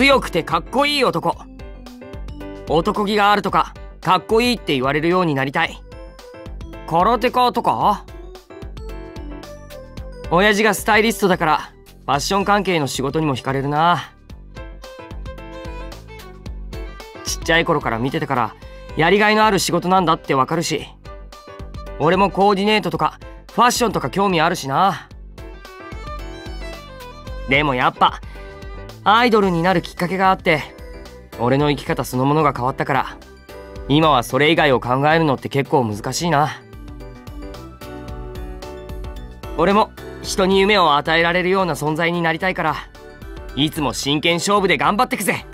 強くてかっこいい男。男気があるとかかっこいいって言われるようになりたい。空手家とか？親父がスタイリストだからファッション関係の仕事にも惹かれるな。ちっちゃい頃から見てたからやりがいのある仕事なんだってわかるし俺もコーディネートとかファッションとか興味あるしな。でもやっぱアイドルになるきっかけがあって俺の生き方そのものが変わったから今はそれ以外を考えるのって結構難しいな。俺も人に夢を与えられるような存在になりたいからいつも真剣勝負で頑張ってくぜ。